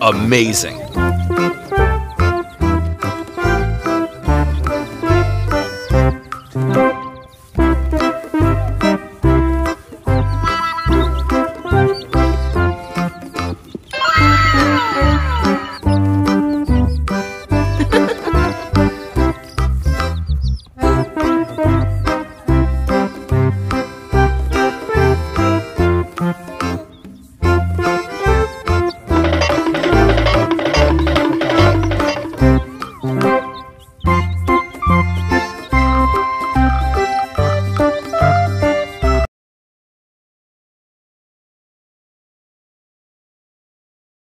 Amazing.